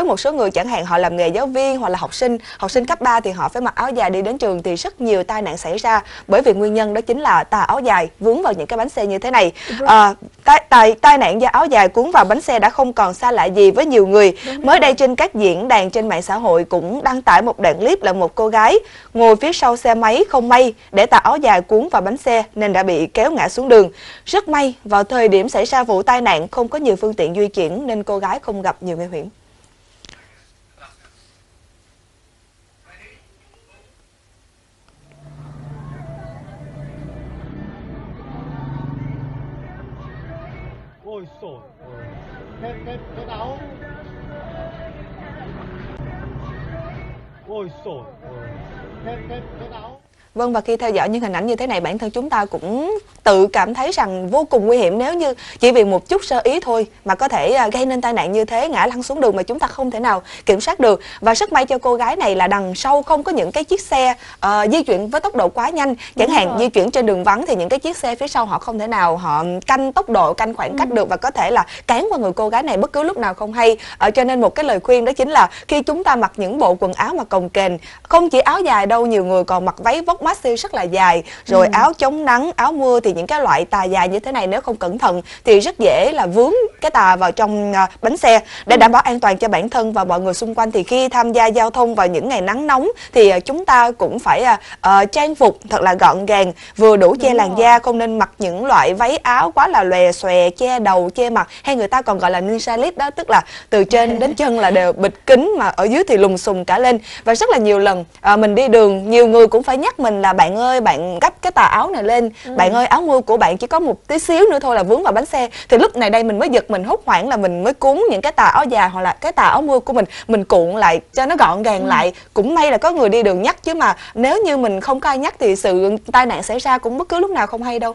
với một số người chẳng hạn họ làm nghề giáo viên hoặc là học sinh học sinh cấp 3 thì họ phải mặc áo dài đi đến trường thì rất nhiều tai nạn xảy ra. Bởi vì nguyên nhân đó chính là tà áo dài vướng vào những cái bánh xe như thế này. À, tai, tai, tai nạn do áo dài cuốn vào bánh xe đã không còn xa lạ gì với nhiều người. Mới đây trên các diễn đàn trên mạng xã hội cũng đăng tải một đoạn clip là một cô gái ngồi phía sau xe máy không may để tà áo dài cuốn vào bánh xe nên đã bị kéo ngã xuống đường. Rất may vào thời điểm xảy ra vụ tai nạn không có nhiều phương tiện di chuyển nên cô gái không gặp nhiều nguy hiểm Ôi xổi Cái, cái, cái áo. Ôi xổi Cái, cái, cái áo. Vâng và khi theo dõi những hình ảnh như thế này bản thân chúng ta cũng tự cảm thấy rằng vô cùng nguy hiểm nếu như chỉ vì một chút sơ ý thôi mà có thể à, gây nên tai nạn như thế ngã lăn xuống đường mà chúng ta không thể nào kiểm soát được và rất may cho cô gái này là đằng sau không có những cái chiếc xe uh, di chuyển với tốc độ quá nhanh chẳng Đúng hạn rồi. di chuyển trên đường vắng thì những cái chiếc xe phía sau họ không thể nào họ canh tốc độ canh khoảng cách ừ. được và có thể là cán qua người cô gái này bất cứ lúc nào không hay uh, cho nên một cái lời khuyên đó chính là khi chúng ta mặc những bộ quần áo mà cồng kềnh không chỉ áo dài đâu nhiều người còn mặc váy vóc maxi rất là dài rồi ừ. áo chống nắng áo mưa thì những cái loại tà dài như thế này nếu không cẩn thận thì rất dễ là vướng cái tà vào trong uh, bánh xe để ừ. đảm bảo an toàn cho bản thân và mọi người xung quanh thì khi tham gia giao thông vào những ngày nắng nóng thì uh, chúng ta cũng phải uh, trang phục thật là gọn gàng vừa đủ che Đúng làn rồi. da không nên mặc những loại váy áo quá là lòe xòe che đầu che mặt hay người ta còn gọi là ninja lip đó tức là từ trên đến chân là đều bịt kính mà ở dưới thì lùng xùng cả lên và rất là nhiều lần uh, mình đi đường nhiều người cũng phải nhắc mình là bạn ơi bạn gấp cái tà áo này lên ừ. bạn ơi áo mưa của bạn chỉ có một tí xíu nữa thôi là vướng vào bánh xe thì lúc này đây mình mới giật mình hốt hoảng là mình mới cuốn những cái tà áo dài hoặc là cái tà áo mưa của mình mình cuộn lại cho nó gọn gàng ừ. lại cũng may là có người đi đường nhắc chứ mà nếu như mình không có ai nhắc thì sự tai nạn xảy ra cũng bất cứ lúc nào không hay đâu